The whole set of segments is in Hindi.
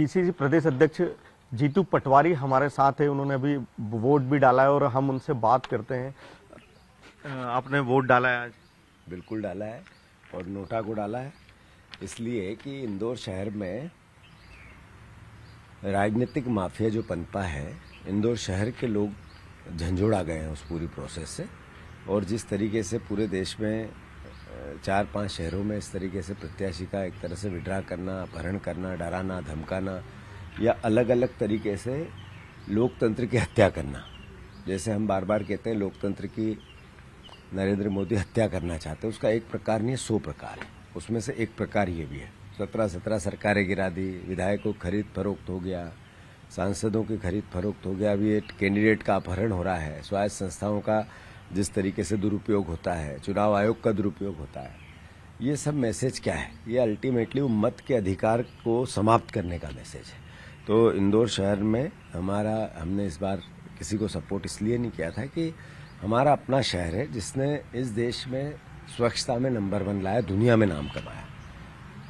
पीसीसी प्रदेश अध्यक्ष जीतू पटवारी हमारे साथ है। उन्होंने अभी वोट भी डाला है और हम उनसे बात करते हैं। आपने वोट डाला है आज? बिल्कुल डाला है और नोटा को डाला है। इसलिए कि इंदौर शहर में राजनीतिक माफिया जो पनपा है, इंदौर शहर के लोग झंझोड़ा गए हैं उस पूरी प्रोसेस से। और जिस तरीके से पूरे देश में चार पाँच शहरों में इस तरीके से प्रत्याशी का एक तरह से विड्रा करना, अपहरण करना, डराना, धमकाना, या अलग अलग तरीके से लोकतंत्र की हत्या करना। जैसे हम बार बार कहते हैं, लोकतंत्र की नरेंद्र मोदी हत्या करना चाहते हैं, उसका एक प्रकार नहीं है, सौ प्रकार है। उसमें से एक प्रकार ये भी है। सत्रह सत्रह सरकारें गिरा दी, विधायकों खरीद फरोख्त हो गया, सांसदों की खरीद फरोख्त हो गया, अभी एक कैंडिडेट का अपहरण हो रहा है, स्वायत्त संस्थाओं का जिस तरीके से दुरुपयोग होता है, चुनाव आयोग का दुरुपयोग होता है, ये सब मैसेज क्या है? ये अल्टीमेटली मत के अधिकार को समाप्त करने का मैसेज है। तो इंदौर शहर में हमारा, हमने इस बार किसी को सपोर्ट इसलिए नहीं किया था कि हमारा अपना शहर है, जिसने इस देश में स्वच्छता में नंबर वन लाया, दुनिया में नाम कमाया।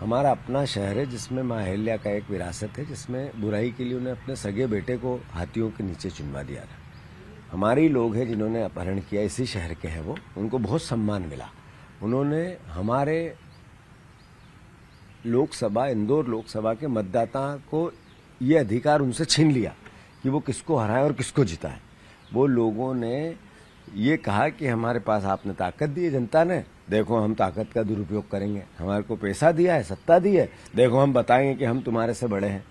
हमारा अपना शहर है, जिसमें माँ अहिल्या का एक विरासत है, जिसमें बुराई के लिए उन्हें अपने सगे बेटे को हाथियों के नीचे चुनवा दिया था। हमारे लोग हैं जिन्होंने अपहरण किया, इसी शहर के हैं वो। उनको बहुत सम्मान मिला। उन्होंने हमारे लोकसभा, इंदौर लोकसभा के मतदाता को ये अधिकार उनसे छीन लिया कि वो किसको हराए और किसको जिताए। वो लोगों ने ये कहा कि हमारे पास आपने ताकत दी है, जनता ने। देखो, हम ताकत का दुरुपयोग करेंगे। हमारे को पैसा दिया है, सत्ता दी है। देखो, हम बताएँगे कि हम तुम्हारे से बड़े हैं।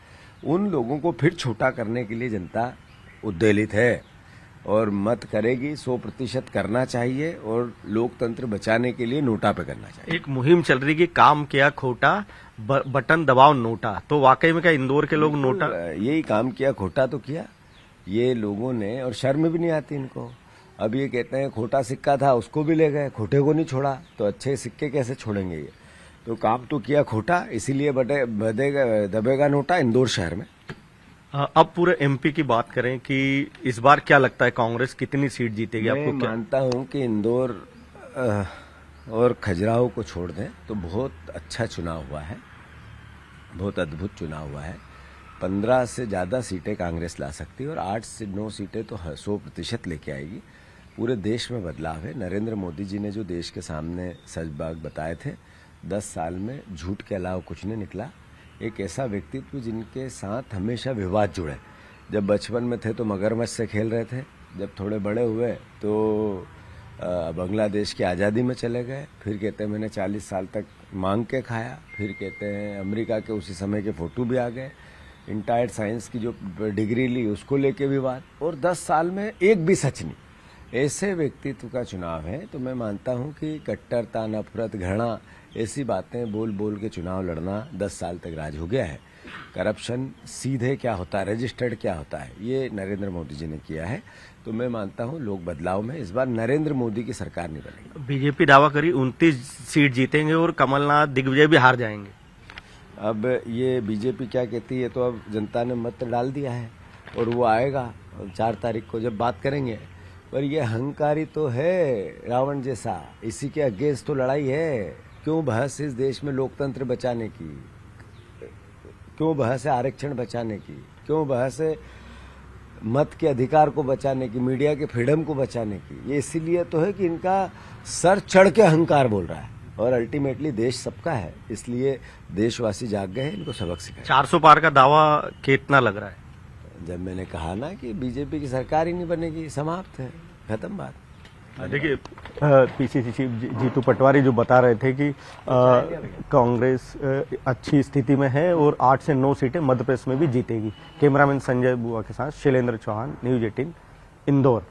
उन लोगों को फिर छोटा करने के लिए जनता उद्वेलित है। और मत करेगी सौ प्रतिशत करना चाहिए और लोकतंत्र बचाने के लिए नोटा पे करना चाहिए। एक मुहिम चल रही है कि काम किया खोटा ब- बटन दबाओ नोटा। तो वाकई में क्या इंदौर के लोग नोटा यही काम किया खोटा तो किया। ये लोगों ने और शर्म भी नहीं आती इनको। अब ये कहते हैं खोटा सिक्का था उसको भी ले गए खोटे को नहीं छोड़ा। तो अच्छे सिक्के कैसे छोड़ेंगे ये? तो काम तो किया खोटा इसीलिए बटे बदेगा दबेगा नोटा इंदौर शहर में। अब पूरे एमपी की बात करें कि इस बार क्या लगता है कांग्रेस कितनी सीट जीतेगी? आपको क्या मानता हूँ कि इंदौर और खजुराहो को छोड़ दें तो बहुत अच्छा चुनाव हुआ है। बहुत अद्भुत चुनाव हुआ है। पंद्रह से ज़्यादा सीटें कांग्रेस ला सकती है और आठ से नौ सीटें तो सौ प्रतिशत लेके आएगी। पूरे देश में बदलाव है। नरेंद्र मोदी जी ने जो देश के सामने सच बात बताए थे दस साल में झूठ के अलावा कुछ नहीं निकला। एक ऐसा व्यक्तित्व जिनके साथ हमेशा विवाद जुड़े। जब बचपन में थे तो मगरमच्छ से खेल रहे थे। जब थोड़े बड़े हुए तो बांग्लादेश की आज़ादी में चले गए। फिर कहते हैं, मैंने 40 साल तक मांग के खाया। फिर कहते हैं, अमेरिका के उसी समय के फ़ोटो भी आ गए। इंटायर साइंस की जो डिग्री ली, उसको लेके विवाद। और 10 साल में एक भी सच नहीं। ऐसे व्यक्तित्व का चुनाव है तो मैं मानता हूँ कि कट्टरता नफरत घृणा ऐसी बातें बोल बोल के चुनाव लड़ना 10 साल तक राज हो गया है। करप्शन सीधे क्या होता है? रजिस्टर्ड क्या होता है? ये नरेंद्र मोदी जी ने किया है। तो मैं मानता हूँ लोग बदलाव में इस बार नरेंद्र मोदी की सरकार नहीं बनेगी। बीजेपी दावा करी उनतीस सीट जीतेंगे और कमलनाथ दिग्विजय भी हार जाएँगे। अब ये बीजेपी क्या कहती है तो अब जनता ने मत डाल दिया है और वो आएगा चार तारीख को जब बात करेंगे। पर ये अहंकारी तो है, रावण जैसा। इसी के अगेंस्ट तो लड़ाई है। क्यों बहस इस देश में लोकतंत्र बचाने की? क्यों बहस है आरक्षण बचाने की? क्यों बहस है मत के अधिकार को बचाने की, मीडिया के फ्रीडम को बचाने की? ये इसीलिए तो है कि इनका सर चढ़ के अहंकार बोल रहा है। और अल्टीमेटली देश सबका है। इसलिए देशवासी जाग गए हैं, इनको सबक सिखाए। 400 पार का दावा कितना लग रहा है? जब मैंने कहा ना कि बीजेपी की सरकार ही नहीं बनेगी समाप्त है खत्म बात। देखिए पीसीसी चीफ जीतू पटवारी जो बता रहे थे कि कांग्रेस अच्छी स्थिति में है और आठ से नौ सीटें मध्य प्रदेश में भी जीतेगी। कैमरामैन संजय बुआ के साथ शैलेंद्र चौहान न्यूज़ एटीन इंदौर।